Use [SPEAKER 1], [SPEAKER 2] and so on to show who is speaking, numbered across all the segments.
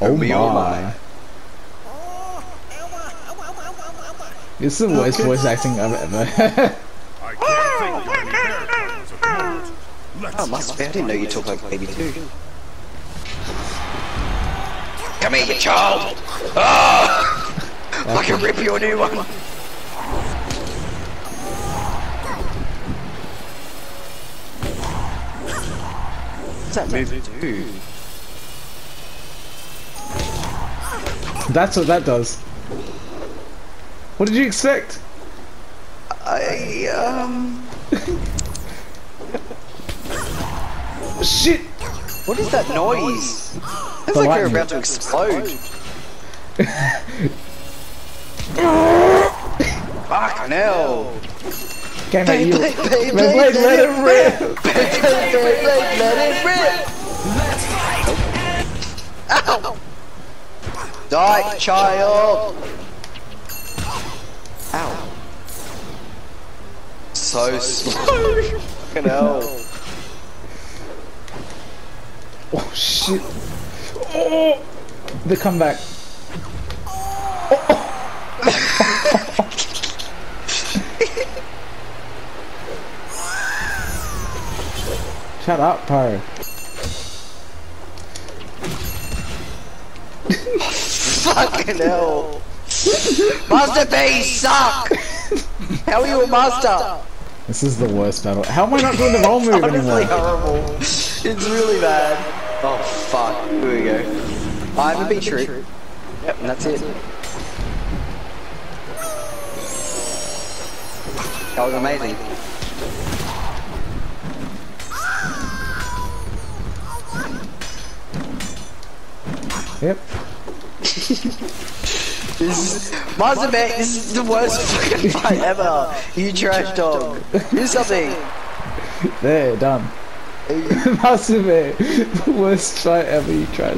[SPEAKER 1] Oh
[SPEAKER 2] me, oh
[SPEAKER 1] my. This is the worst voice acting I've ever
[SPEAKER 3] I can't think of any characters of note. Let's
[SPEAKER 2] Oh, must be. I didn't know you talk like baby too. Come here, you child! Oh! I can rip you a new one! What's that move do?
[SPEAKER 1] That's what that does. What did you expect?
[SPEAKER 2] I, um...
[SPEAKER 1] Shit!
[SPEAKER 2] What is that noise?
[SPEAKER 1] It's
[SPEAKER 2] like you're about to explode. Fucking hell!
[SPEAKER 1] Game at you.
[SPEAKER 2] Blade, blade,
[SPEAKER 1] Red Blade, let it rip!
[SPEAKER 2] Let it rip! Ow! Die, child! Ow. So slow. Fucking hell.
[SPEAKER 1] Oh shit! Oh! The comeback. Shut up, Pyro.
[SPEAKER 2] Fucking hell. Master B suck! How are you a master?
[SPEAKER 1] This is the worst battle. How am I not doing the roll move
[SPEAKER 2] Honestly
[SPEAKER 1] anymore?
[SPEAKER 2] horrible. It's really bad. Oh fuck. Here we go. I'm a beetroot. Yep, and that's it. That was amazing.
[SPEAKER 1] Yep.
[SPEAKER 2] This is this is the worst fucking fight ever. You trash dog. Do something.
[SPEAKER 1] There, done. Massive the worst fight ever, you trash.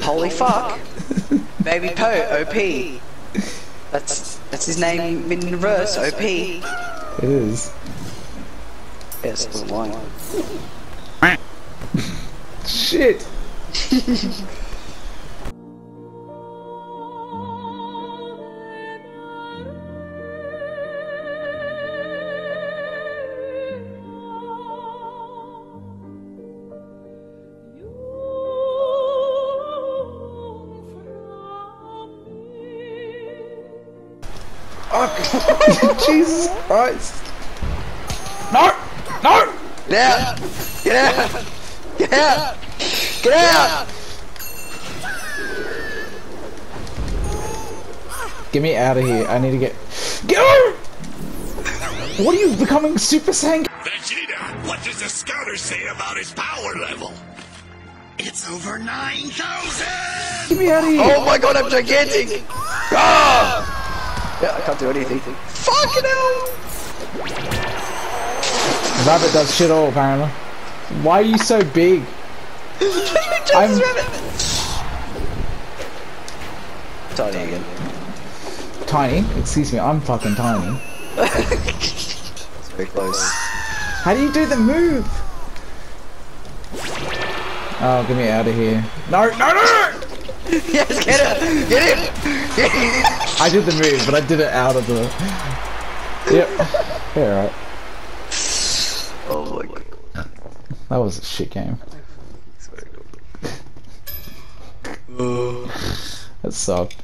[SPEAKER 2] Holy fuck. Baby Po, OP. That's that's his name in reverse, OP.
[SPEAKER 1] It is.
[SPEAKER 2] Yes, the line.
[SPEAKER 1] Shit! Jesus Christ! No! No!
[SPEAKER 2] Get out! Get out! Get out! Get out!
[SPEAKER 1] Get me out of here. I need to get. Go! What are you becoming Super Saiyan?
[SPEAKER 3] Vegeta, what does the scouter say about his power level? It's over 9,000!
[SPEAKER 1] Get me out of here!
[SPEAKER 2] Oh my god, I'm gigantic! Ah! Yeah, I can't do anything. Fucking hell!
[SPEAKER 1] Rabbit does shit all apparently. Why are you so big? I'm-
[SPEAKER 2] Tiny again.
[SPEAKER 1] Tiny? Excuse me, I'm fucking tiny.
[SPEAKER 2] It's very close.
[SPEAKER 1] How do you do the move? Oh, get me out of here. No, no, no!
[SPEAKER 2] yes, get it! Get it! Get it!
[SPEAKER 1] I did the move, but I did it out of the. Yep. Yeah, right.
[SPEAKER 2] Oh my god.
[SPEAKER 1] That was a shit game. That sucked.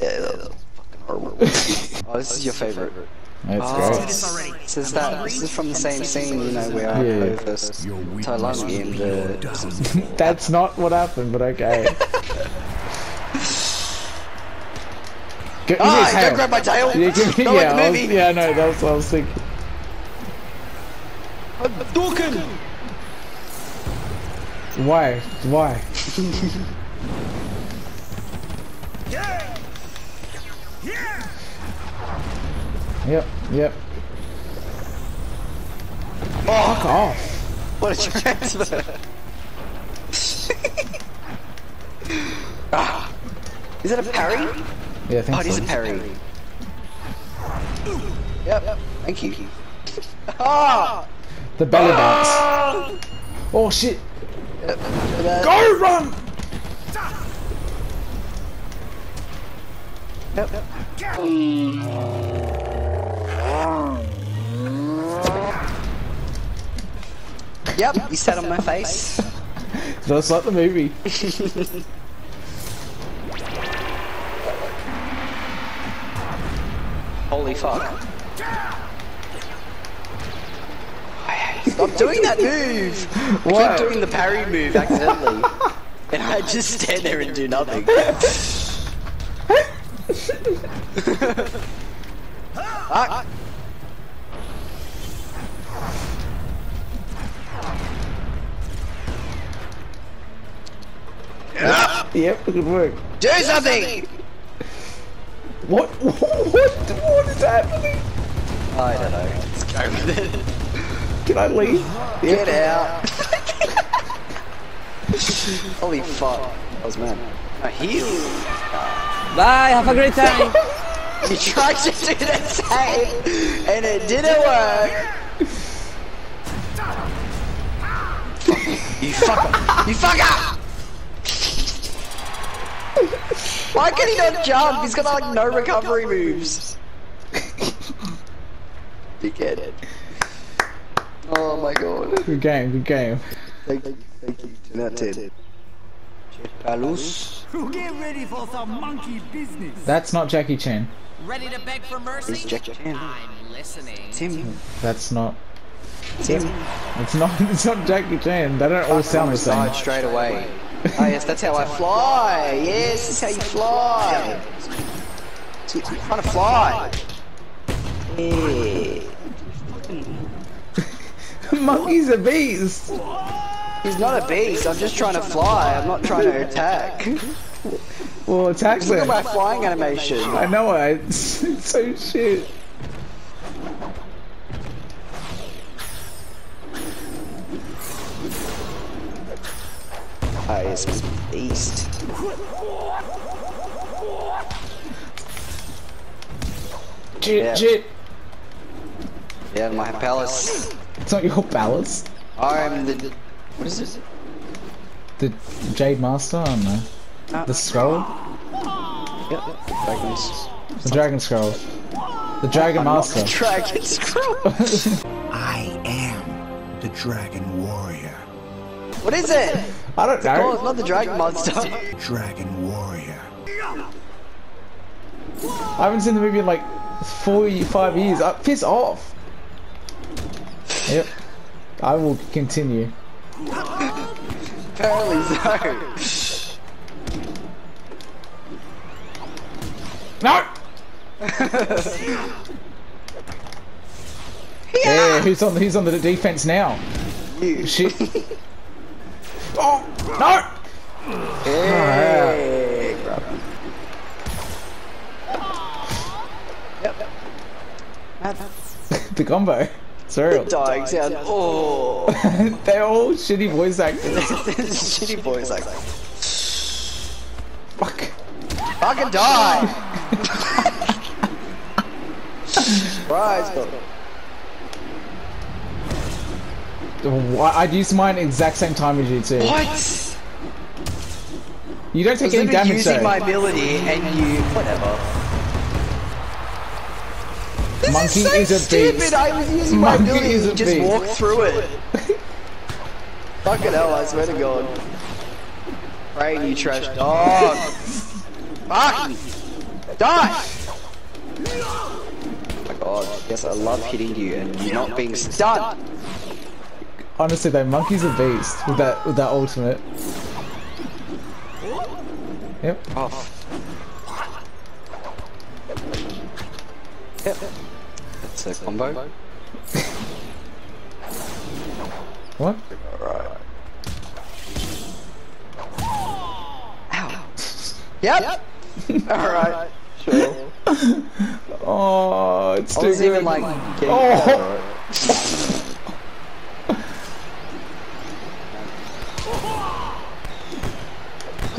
[SPEAKER 2] Yeah, that was fucking horrible. oh, this is your favorite.
[SPEAKER 1] That's
[SPEAKER 2] Oh,
[SPEAKER 1] great.
[SPEAKER 4] this already.
[SPEAKER 2] this is that. This is from the same scene, you know, where I
[SPEAKER 1] Yeah.
[SPEAKER 2] played first Tailandi and the.
[SPEAKER 1] That's not what happened, but okay. Give
[SPEAKER 2] Ah, don't grab my tail!
[SPEAKER 1] Yeah,
[SPEAKER 2] Not
[SPEAKER 1] yeah,
[SPEAKER 2] like
[SPEAKER 1] was, yeah, no, that's what I was thinking.
[SPEAKER 2] Dawkins!
[SPEAKER 1] Why? Why?
[SPEAKER 3] Yeah! Yeah!
[SPEAKER 1] Yep, yep. Fuck off.
[SPEAKER 2] What a transfer! ah. Is that a parry?
[SPEAKER 1] Yeah, I
[SPEAKER 2] Oh,
[SPEAKER 1] think
[SPEAKER 2] it is
[SPEAKER 1] so.
[SPEAKER 2] a parry. Yep. Thank you. Ah!
[SPEAKER 1] The belly bounce. Oh shit!
[SPEAKER 2] Yep.
[SPEAKER 1] Go run!
[SPEAKER 2] Yep. Yep, you sat on my face.
[SPEAKER 1] Just like the movie.
[SPEAKER 2] fuck. Stop doing that move! I keep doing the parry move accidentally. and I just stand there and do nothing. Fuck.
[SPEAKER 1] Yep, good work.
[SPEAKER 2] Do something!
[SPEAKER 1] What? What? What is happening?
[SPEAKER 2] I don't know. Let's go with it.
[SPEAKER 1] Can I leave?
[SPEAKER 2] Get out. Holy fuck. That was mad. A heal.
[SPEAKER 4] Bye, have a great time.
[SPEAKER 2] You tried to do the same, and it didn't work. you fucker! You fuck fucker! Why can he not jump? He's got like no recovery moves. Dickhead. Oh my god.
[SPEAKER 1] Good game, good game.
[SPEAKER 2] Thank you, thank you. Ten out of ten. Palus.
[SPEAKER 5] Get ready for some monkey business.
[SPEAKER 1] That's not Jackie Chan.
[SPEAKER 4] Ready to beg for mercy?
[SPEAKER 2] It's Jackie Chan.
[SPEAKER 4] I'm listening.
[SPEAKER 2] Tim.
[SPEAKER 1] That's not.
[SPEAKER 2] Tim.
[SPEAKER 1] It's not. It's not Jackie Chan. They don't all sound the same.
[SPEAKER 2] Side straight away. Oh yes, that's how I fly. Yes, that's how you fly. So you're trying to fly. Yeah.
[SPEAKER 1] Monkey's a beast.
[SPEAKER 2] He's not a beast. I'm just trying to fly. I'm not trying to attack.
[SPEAKER 1] Well, attack
[SPEAKER 2] Look at my flying animation.
[SPEAKER 1] I know it. It's so shit.
[SPEAKER 2] Oh yes, beast.
[SPEAKER 1] Shit,
[SPEAKER 2] Yeah.
[SPEAKER 1] shit.
[SPEAKER 2] Yeah, my palace.
[SPEAKER 1] It's not your palace.
[SPEAKER 2] I'm the. What is this?
[SPEAKER 1] The Jade Master? I don't know.
[SPEAKER 2] Ah.
[SPEAKER 1] The scroll?
[SPEAKER 2] Yep. Dragons.
[SPEAKER 1] The Dragon Scroll. The Dragon Master.
[SPEAKER 2] The Dragon scroll.
[SPEAKER 3] I am the Dragon Warrior.
[SPEAKER 2] What is it?
[SPEAKER 1] I don't
[SPEAKER 2] Oh, it's not the dragon monster.
[SPEAKER 3] Dragon Warrior.
[SPEAKER 1] I haven't seen the movie in like four, five years. Uh, piss off. Yep. I will continue.
[SPEAKER 2] Apparently so.
[SPEAKER 1] No! yeah, who's on who's on the defense now?
[SPEAKER 2] You.
[SPEAKER 1] Shit. oh no!
[SPEAKER 2] Hey, grab him. Yep.
[SPEAKER 1] the combo. Surreal.
[SPEAKER 2] Dying sound. Oh.
[SPEAKER 1] They're all shitty voice actors.
[SPEAKER 2] Shitty voice like that.
[SPEAKER 1] Fuck.
[SPEAKER 2] Fucking die! Rise, but
[SPEAKER 1] I'd use mine exact same time as you too.
[SPEAKER 2] what?
[SPEAKER 1] You don't take any damage
[SPEAKER 2] using
[SPEAKER 1] though.
[SPEAKER 2] my ability and you whatever. This
[SPEAKER 1] Monkey
[SPEAKER 2] is, so
[SPEAKER 1] is a
[SPEAKER 2] stupid.
[SPEAKER 1] beast.
[SPEAKER 2] I was using my ability
[SPEAKER 1] is a
[SPEAKER 2] just
[SPEAKER 1] beast.
[SPEAKER 2] walked through it. Fucking hell, I swear to God. Brain, you trash dog. Fuck! Die! Oh my god, yes, I love hitting you and you not being stunned.
[SPEAKER 1] Honestly though, Monkey's a beast with that with that ultimate. Yep.
[SPEAKER 2] Oh. Yep. That's a combo.
[SPEAKER 1] What?
[SPEAKER 2] Alright. Ow. Yep. Alright. Sure.
[SPEAKER 1] Oh, it's too good.
[SPEAKER 2] even like
[SPEAKER 1] Oh.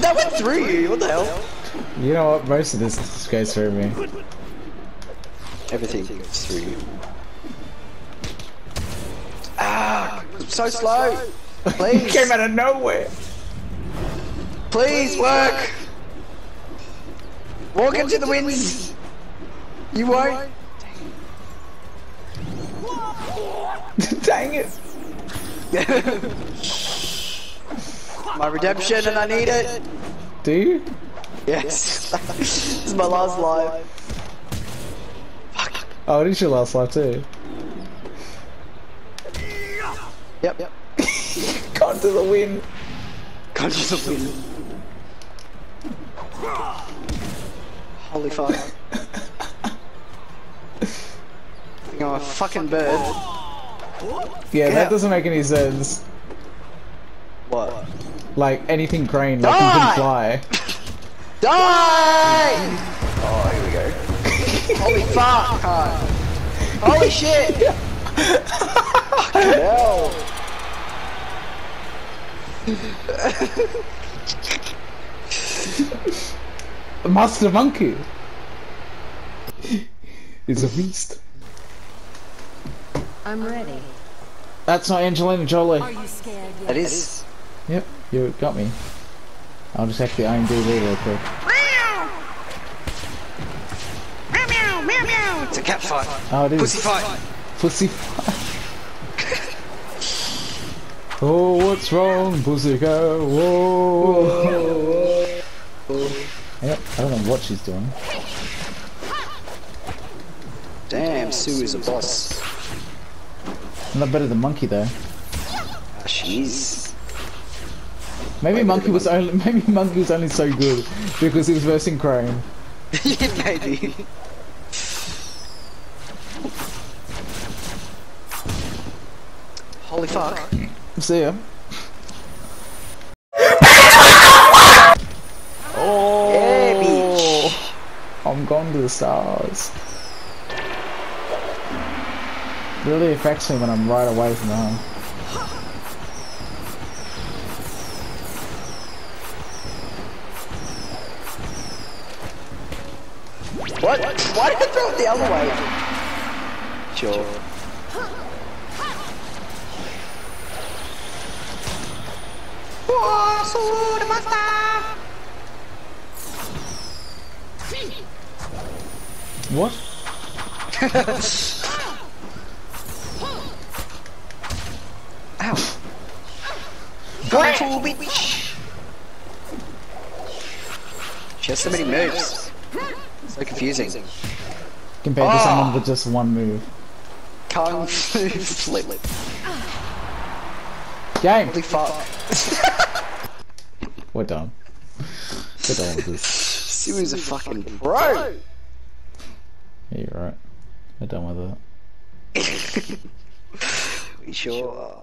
[SPEAKER 2] That went through you, what the hell?
[SPEAKER 1] You know what? Most of this goes through me.
[SPEAKER 2] Everything goes through you. Ah, I'm so slow. Please,
[SPEAKER 1] Came out of nowhere.
[SPEAKER 2] please work. Walk into the wind. You won't.
[SPEAKER 1] Dang it.
[SPEAKER 2] My redemption, and I need it.
[SPEAKER 1] Do you?
[SPEAKER 2] Yes. this is my last life. Fuck.
[SPEAKER 1] Oh, it is your last life too.
[SPEAKER 2] Yep. Yep.
[SPEAKER 1] Can't do the wind.
[SPEAKER 2] Conscious of win. Holy fuck. Think I'm a fucking bird.
[SPEAKER 1] Yeah,
[SPEAKER 2] Yeah.
[SPEAKER 1] that doesn't make any sense.
[SPEAKER 2] What?
[SPEAKER 1] Like anything green, like you
[SPEAKER 2] Die!
[SPEAKER 1] can fly.
[SPEAKER 2] Die! Oh, here we go. Holy fuck! cunt. Holy shit! Fucking hell!
[SPEAKER 1] Master Monkey. It's a beast.
[SPEAKER 6] I'm ready.
[SPEAKER 1] That's not Angelina Jolie.
[SPEAKER 6] Are you scared yet?
[SPEAKER 2] That is.
[SPEAKER 1] Yep, you got me. I'll just hack the IMDb real quick. Meow meow!
[SPEAKER 2] It's a cat fight.
[SPEAKER 1] Oh, it is.
[SPEAKER 2] Pussy fight.
[SPEAKER 1] Pussy. oh, what's wrong, pussycat? Whoa. Yep, I don't know what she's doing.
[SPEAKER 2] Damn, Sue is a boss.
[SPEAKER 1] Not better than Monkey though.
[SPEAKER 2] Ah, She's.
[SPEAKER 1] Maybe Monkey was only maybe Monkey was only so good because he was versing Crane.
[SPEAKER 2] Maybe. Holy fuck.
[SPEAKER 1] See ya. Oh.
[SPEAKER 2] Yeah, bitch.
[SPEAKER 1] I'm gone to the stars. Really affects me when I'm right away from home.
[SPEAKER 2] What? Why did I throw it the other way? Sure.
[SPEAKER 1] Oh, what?
[SPEAKER 2] Ow. Going full bitch. She has so many moves. So confusing.
[SPEAKER 1] Compared to
[SPEAKER 2] Ah.
[SPEAKER 1] someone with just one move.
[SPEAKER 2] Kung Fu flip.
[SPEAKER 1] Game!
[SPEAKER 2] Holy fuck.
[SPEAKER 1] We're done. We're done with this.
[SPEAKER 2] Sue is a fucking pro.
[SPEAKER 1] Yeah, you're right. We're done with it.
[SPEAKER 2] We sure are.